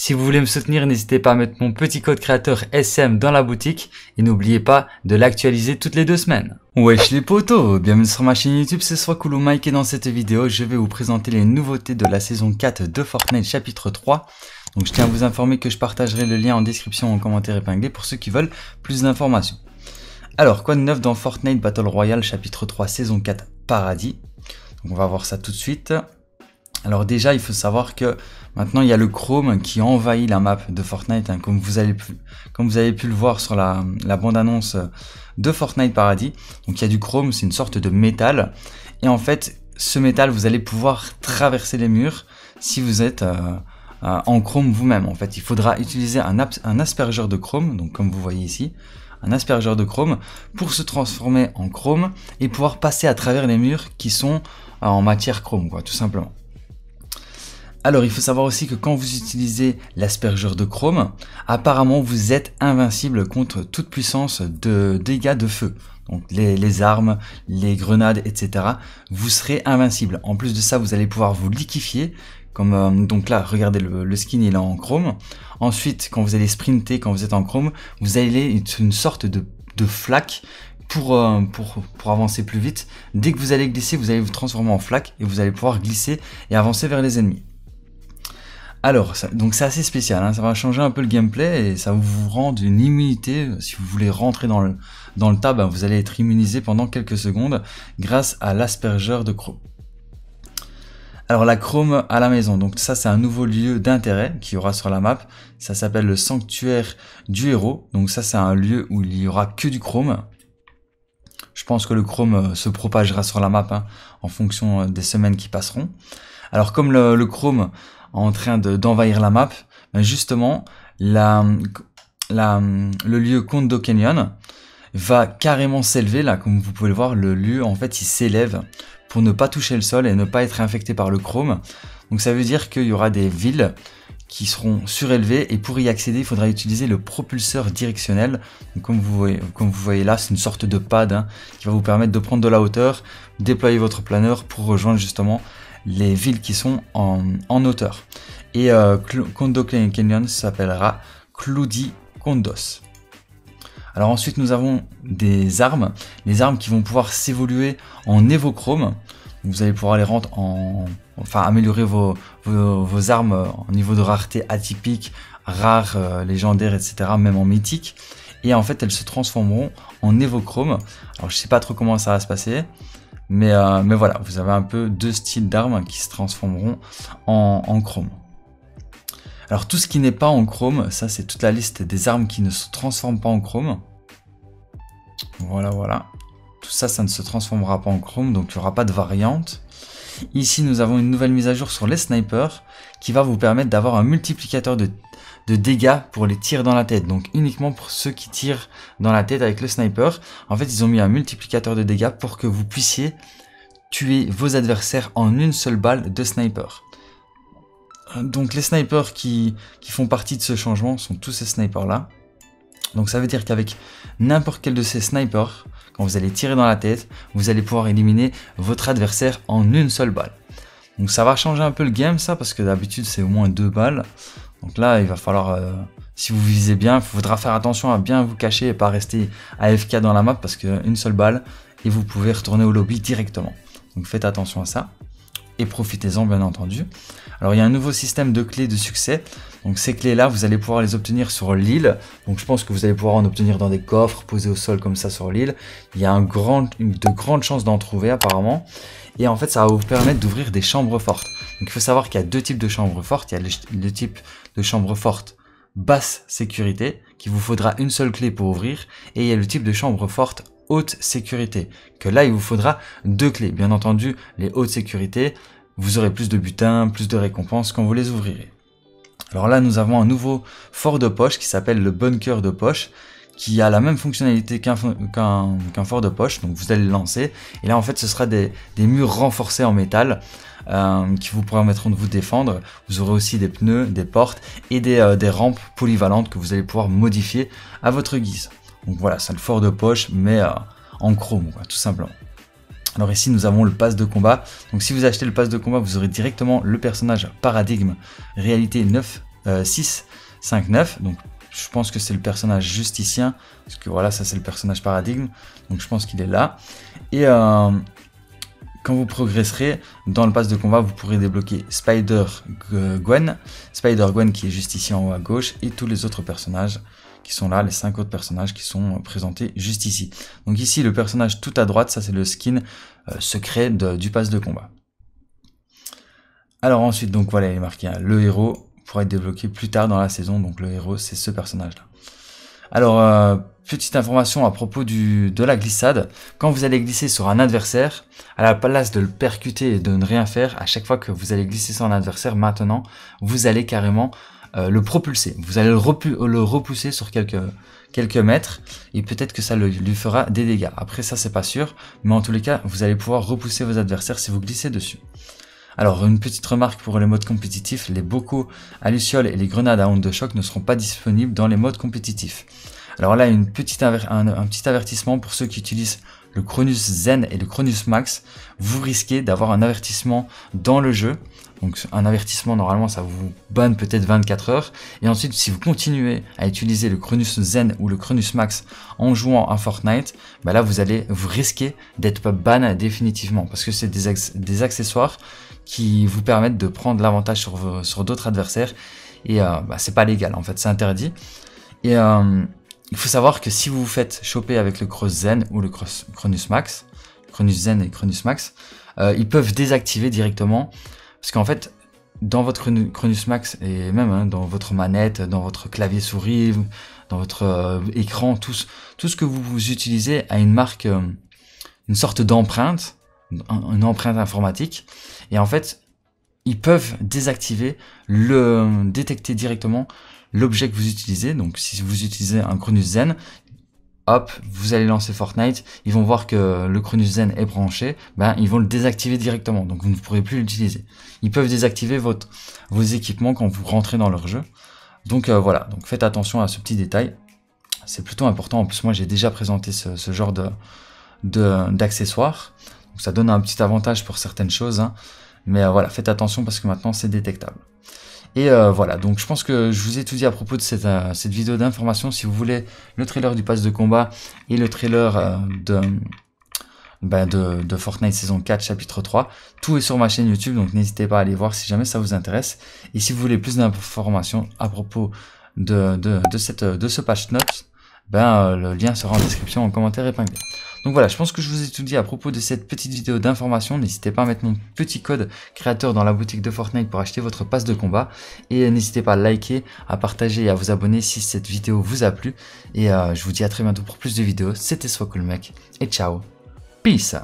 Si vous voulez me soutenir, n'hésitez pas à mettre mon petit code créateur SM dans la boutique et n'oubliez pas de l'actualiser toutes les deux semaines. Wesh les potos, bienvenue sur ma chaîne YouTube, c'est Swakulu Mike et dans cette vidéo, je vais vous présenter les nouveautés de la saison 4 de Fortnite chapitre 3. Donc je tiens à vous informer que je partagerai le lien en description en commentaire épinglé pour ceux qui veulent plus d'informations. Alors, quoi de neuf dans Fortnite Battle Royale chapitre 3 saison 4 Paradis? Donc on va voir ça tout de suite. Alors déjà, il faut savoir que maintenant, il y a le Chrome qui envahit la map de Fortnite, hein, comme, vous avez pu, le voir sur la, bande-annonce de Fortnite Paradis. Donc il y a du Chrome, c'est une sorte de métal. Et en fait, ce métal, vous allez pouvoir traverser les murs si vous êtes euh, euh, en Chrome vous-même. En fait, il faudra utiliser un, un aspergeur de Chrome, donc comme vous voyez ici, un aspergeur de Chrome, pour se transformer en Chrome et pouvoir passer à travers les murs qui sont en matière Chrome, quoi, tout simplement. Alors il faut savoir aussi que quand vous utilisez l'aspergeur de chrome, apparemment vous êtes invincible contre toute puissance de dégâts de feu. Donc les, armes, les grenades, etc. Vous serez invincible. En plus de ça, vous allez pouvoir vous liquifier. Comme euh, donc là, regardez le, skin il est en chrome. Ensuite, quand vous allez sprinter, quand vous êtes en chrome, vous allez être une sorte de, flaque euh, pour, pour, avancer plus vite. Dès que vous allez glisser, vous allez vous transformer en flaque et vous allez pouvoir glisser et avancer vers les ennemis. Alors, donc c'est assez spécial, hein. ça va changer un peu le gameplay et ça vous rend une immunité. Si vous voulez rentrer dans le, dans le tas, ben, vous allez être immunisé pendant quelques secondes grâce à l'aspergeur de chrome. Alors la chrome à la maison, donc ça c'est un nouveau lieu d'intérêt qu'il y aura sur la map. Ça s'appelle le sanctuaire du héros. Donc ça c'est un lieu où il y aura que du chrome. Je pense que le chrome euh, se propagera sur la map hein, en fonction euh, des semaines qui passeront. Alors comme le chrome en train d'envahir la map, justement, le lieu Kondo Canyon va carrément s'élever, là, comme vous pouvez le voir, le lieu, en fait, il s'élève pour ne pas toucher le sol et ne pas être infecté par le chrome. Donc ça veut dire qu'il y aura des villes qui seront surélevées et pour y accéder, il faudra utiliser le propulseur directionnel. Comme, vous voyez, comme vous voyez là, c'est une sorte de pad hein, qui va vous permettre de prendre de la hauteur, déployer votre planeur pour rejoindre justement les villes qui sont en, hauteur. Et euh, Kondo Canyon s'appellera Cloudi Kondos. Alors ensuite nous avons des armes, les armes qui vont pouvoir s'évoluer en évochrome. Vous allez pouvoir les rendre en, enfin améliorer vos, vos, armes au niveau de rareté atypique, rare, euh, légendaire, etc. Même en mythique. Et en fait elles se transformeront en évochrome. Alors je sais pas trop comment ça va se passer. Mais, euh, mais voilà, vous avez un peu deux styles d'armes qui se transformeront en, en chrome. Alors tout ce qui n'est pas en chrome, ça c'est toute la liste des armes qui ne se transforment pas en chrome. Voilà, voilà. Tout ça, ça ne se transformera pas en chrome, donc il n'y aura pas de variante. Ici, nous avons une nouvelle mise à jour sur les snipers qui va vous permettre d'avoir un multiplicateur de de dégâts pour les tirs dans la tête. Donc uniquement pour ceux qui tirent dans la tête avec le sniper. En fait, ils ont mis un multiplicateur de dégâts pour que vous puissiez tuer vos adversaires en une seule balle de sniper. Donc les snipers qui, qui font partie de ce changement sont tous ces snipers là. Donc ça veut dire qu'avec n'importe quel de ces snipers, quand vous allez tirer dans la tête, vous allez pouvoir éliminer votre adversaire en une seule balle. Donc ça va changer un peu le game ça, parce que d'habitude c'est au moins deux balles. Donc là, il va falloir, euh, si vous visez bien, il faudra faire attention à bien vous cacher et pas rester AFK dans la map parce qu'une seule balle et vous pouvez retourner au lobby directement. Donc faites attention à ça et profitez-en bien entendu. Alors il y a un nouveau système de clés de succès. Donc ces clés là, vous allez pouvoir les obtenir sur l'île. Donc je pense que vous allez pouvoir en obtenir dans des coffres posés au sol comme ça sur l'île. Il y a de grandes chances d'en trouver apparemment. Et en fait ça va vous permettre d'ouvrir des chambres fortes. Donc il faut savoir qu'il y a deux types de chambres fortes. Il y a le, type de chambre forte basse sécurité, qui vous faudra une seule clé pour ouvrir, et il y a le type de chambre forte haute sécurité, que là il vous faudra deux clés. Bien entendu, les hautes sécurités, vous aurez plus de butin, plus de récompenses quand vous les ouvrirez. Alors là, nous avons un nouveau fort de poche qui s'appelle le bunker de poche, qui a la même fonctionnalité qu'un fort de poche, donc vous allez le lancer, et là en fait ce sera des, murs renforcés en métal, euh, qui vous permettront de vous défendre. Vous aurez aussi des pneus, des portes et des, euh, des rampes polyvalentes que vous allez pouvoir modifier à votre guise. Donc voilà, c'est le fort de poche, mais euh, en chrome, tout simplement. Alors ici, nous avons le pass de combat. Donc si vous achetez le pass de combat, vous aurez directement le personnage paradigme réalité 9 6, 5, 9. Donc je pense que c'est le personnage justicien, parce que voilà, ça c'est le personnage paradigme, donc je pense qu'il est là. Et euh, quand vous progresserez dans le pass de combat, vous pourrez débloquer Spider Gwen, Spider Gwen qui est juste ici en haut à gauche, et tous les autres personnages qui sont là, les cinq autres personnages qui sont présentés juste ici. Donc ici, le personnage tout à droite, ça c'est le skin euh, secret du pass de combat. Alors ensuite, donc voilà, il est marqué hein, le héros, pour être débloqué plus tard dans la saison. Donc le héros, c'est ce personnage-là. Alors, euh, petite information à propos de la glissade. Quand vous allez glisser sur un adversaire, à la place de le percuter et de ne rien faire, à chaque fois que vous allez glisser sur un adversaire, maintenant, vous allez carrément euh, le propulser. Vous allez le, repousser sur quelques, quelques mètres et peut-être que ça lui fera des dégâts. Après ça, c'est pas sûr, mais en tous les cas, vous allez pouvoir repousser vos adversaires si vous glissez dessus. Alors, une petite remarque pour les modes compétitifs, les bocaux à luciole et les grenades à ondes de choc ne seront pas disponibles dans les modes compétitifs. Alors là, une petite un, petit avertissement pour ceux qui utilisent le Cronus Zen et le Cronus Max, vous risquez d'avoir un avertissement dans le jeu. Donc un avertissement, normalement, ça vous banne peut-être 24 heures. Et ensuite, si vous continuez à utiliser le Cronus Zen ou le Cronus Max en jouant à Fortnite, bah là, vous allez vous risquer d'être ban définitivement. Parce que c'est des accessoires qui vous permettent de prendre l'avantage sur, sur d'autres adversaires. Et euh, bah, c'est pas légal, en fait, c'est interdit. Et euh, il faut savoir que si vous vous faites choper avec le Cross Zen ou le Cross, Cronus Max, Cronus Zen et Cronus Max, euh, ils peuvent désactiver directement. Parce qu'en fait, dans votre Cronus Max et même hein, dans votre manette, dans votre clavier souris, dans votre euh, écran, tout, tout ce que vous, utilisez a une marque, euh, une sorte d'empreinte une empreinte informatique. Et en fait, ils peuvent désactiver, le détecter directement l'objet que vous utilisez. Donc si vous utilisez un Cronus Zen, hop, vous allez lancer Fortnite, ils vont voir que le Cronus Zen est branché, ben ils vont le désactiver directement, donc vous ne pourrez plus l'utiliser. Ils peuvent désactiver votre, vos équipements quand vous rentrez dans leur jeu. Donc euh, voilà, donc faites attention à ce petit détail. C'est plutôt important. En plus, moi j'ai déjà présenté ce, ce genre de d'accessoires ça donne un petit avantage pour certaines choses. Hein. Mais euh, voilà, faites attention parce que maintenant c'est détectable. Et euh, voilà, donc je pense que je vous ai tout dit à propos de cette, euh, cette vidéo d'information. Si vous voulez le trailer du pass de combat et le trailer de, bah, de, de, Fortnite saison 4 chapitre 3, tout est sur ma chaîne YouTube, donc n'hésitez pas à aller voir si jamais ça vous intéresse. Et si vous voulez plus d'informations à propos de, de, de, cette, de ce patch note, ben, le lien sera en description en commentaire épinglé. Donc voilà, je pense que je vous ai tout dit à propos de cette petite vidéo d'information. N'hésitez pas à mettre mon petit code créateur dans la boutique de Fortnite pour acheter votre passe de combat. Et n'hésitez pas à liker, à partager et à vous abonner si cette vidéo vous a plu. Et euh, je vous dis à très bientôt pour plus de vidéos. C'était Swacoolmec et ciao. Peace